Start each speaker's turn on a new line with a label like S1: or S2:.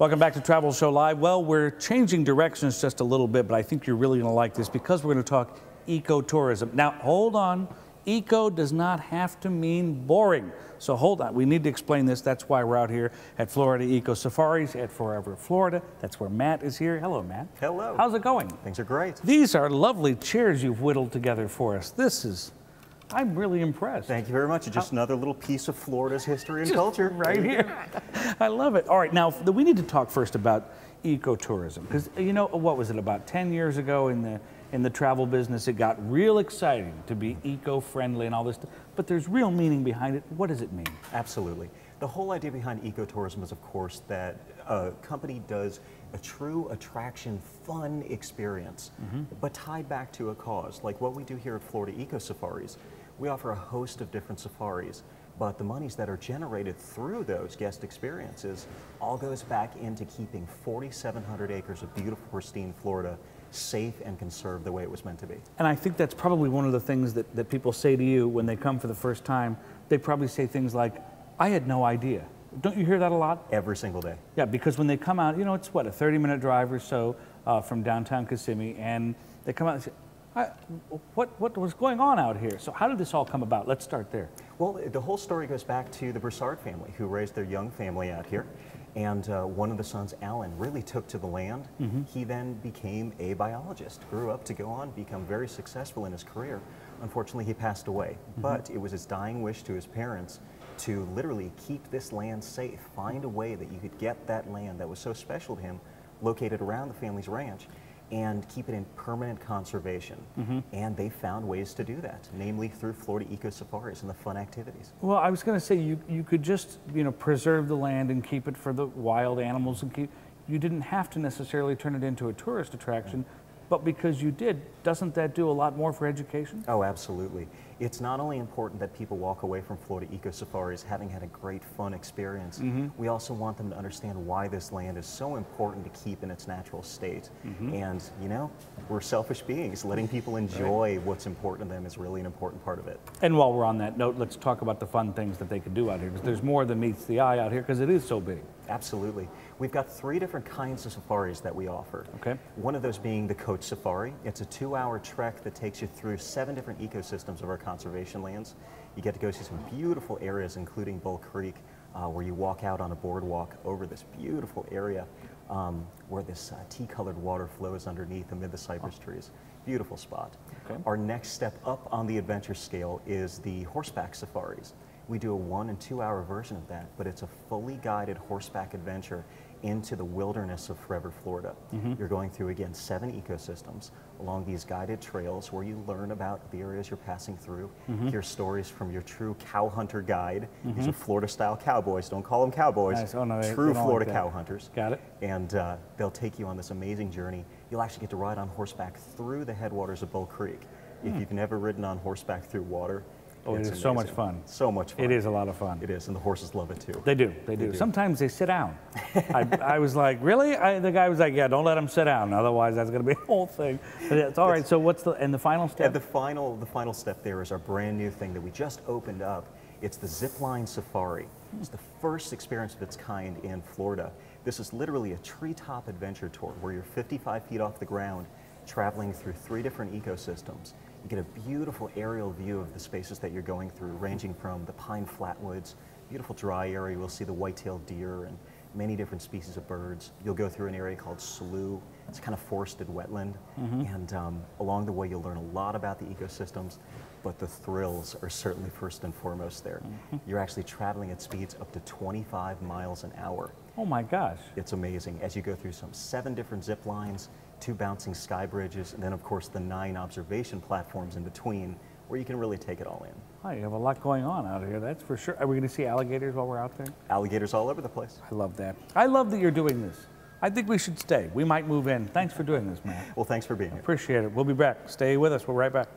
S1: Welcome back to Travel Show Live. Well, we're changing directions just a little bit, but I think you're really going to like this because we're going to talk ecotourism. Now, hold on. Eco does not have to mean boring. So hold on. We need to explain this. That's why we're out here at Florida Eco Safaris at Forever Florida. That's where Matt is here. Hello, Matt.
S2: Hello.
S1: How's it going?
S2: Things are great.
S1: These are lovely chairs you've whittled together for us. This is, I'm really impressed.
S2: Thank you very much. It's just another little piece of Florida's history and
S1: Just
S2: culture.
S1: right here. I love it. All right, now we need to talk first about ecotourism because you know what was it about 10 years ago in the in the travel business it got real exciting to be eco-friendly and all this stuff. but there's real meaning behind it. What does it mean?
S2: Absolutely. The whole idea behind ecotourism is, of course, that a company does a true attraction, fun experience, mm-hmm. but tied back to a cause. Like what we do here at Florida Eco Safaris, we offer a host of different safaris, but the monies that are generated through those guest experiences all goes back into keeping 4,700 acres of beautiful, pristine Florida safe and conserved the way it was meant to be.
S1: And I think that's probably one of the things that, that people say to you when they come for the first time. They probably say things like, I had no idea. Don't you hear that a lot?
S2: Every single day.
S1: Yeah, because when they come out, you know, it's what, a 30 minute drive or so uh, from downtown Kissimmee, and they come out and say, I, what, what was going on out here? So, how did this all come about? Let's start there.
S2: Well, the whole story goes back to the Broussard family who raised their young family out here. And uh, one of the sons, Allen, really took to the land. He then became a biologist, grew up to go on, become very successful in his career. Unfortunately, he passed away. But it was his dying wish to his parents to literally keep this land safe, find a way that you could get that land that was so special to him located around the family's ranch and keep it in permanent conservation. Mm-hmm. And they found ways to do that, namely through Florida Eco Safaris and the fun activities.
S1: Well, I was going to say you, you could just you know preserve the land and keep it for the wild animals and keep. You didn't have to necessarily turn it into a tourist attraction, but because you did, doesn't that do a lot more for education?
S2: Oh, absolutely. It's not only important that people walk away from Florida Eco Safaris having had a great fun experience, mm-hmm. we also want them to understand why this land is so important to keep in its natural state. Mm-hmm. And, you know, we're selfish beings. Letting people enjoy what's important to them is really an important part of it.
S1: And while we're on that note, let's talk about the fun things that they could do out here because there's more than meets the eye out here because it is so big.
S2: Absolutely. We've got three different kinds of safaris that we offer.
S1: Okay.
S2: One of those being the Coach Safari. It's a two hour trek that takes you through seven different ecosystems of our conservation lands. You get to go see some beautiful areas, including Bull Creek, uh, where you walk out on a boardwalk over this beautiful area um, where this uh, tea colored water flows underneath amid the cypress trees. Beautiful spot.
S1: Okay.
S2: Our next step up on the adventure scale is the horseback safaris. We do a one and two hour version of that, but it's a fully guided horseback adventure into the wilderness of Forever Florida. Mm-hmm. You're going through, again, seven ecosystems along these guided trails where you learn about the areas you're passing through, mm-hmm. hear stories from your true cow hunter guide. These mm-hmm. are Florida style cowboys. Don't call them cowboys.
S1: Nice. Oh, no, they-
S2: true
S1: they like
S2: Florida
S1: that.
S2: cow hunters.
S1: Got it.
S2: And uh, they'll take you on this amazing journey. You'll actually get to ride on horseback through the headwaters of Bull Creek. If hmm. you've never ridden on horseback through water,
S1: Oh, it
S2: it's
S1: is so much fun.
S2: So much fun.
S1: It is a lot of fun.
S2: It is, and the horses love it too.
S1: They do. They do.
S2: do.
S1: Sometimes they sit down. I, I was like, really? I, the guy was like, yeah, don't let them sit down. Otherwise, that's going to be a whole thing. But it's all right. So what's the and the final step?
S2: And the final, the final step there is our brand new thing that we just opened up. It's the Zipline Safari. It's the first experience of its kind in Florida. This is literally a treetop adventure tour where you're 55 feet off the ground, traveling through three different ecosystems. You get a beautiful aerial view of the spaces that you're going through, ranging from the pine flatwoods, beautiful dry area. We'll see the white-tailed deer and many different species of birds. You'll go through an area called Slough. It's kind of forested wetland. And um, along the way, you'll learn a lot about the ecosystems, but the thrills are certainly first and foremost there. You're actually traveling at speeds up to 25 miles an hour.
S1: oh my gosh.
S2: It's amazing as you go through some seven different zip lines, two bouncing sky bridges, and then, of course, the nine observation platforms in between where you can really take it all in.
S1: Oh, you have a lot going on out here. That's for sure. Are we going to see alligators while we're out there?
S2: Alligators all over the place.
S1: I love that. I love that you're doing this. I think we should stay. We might move in. Thanks for doing this, Matt.
S2: Well, thanks for being here.
S1: Appreciate it. We'll be back. Stay with us. We're right back.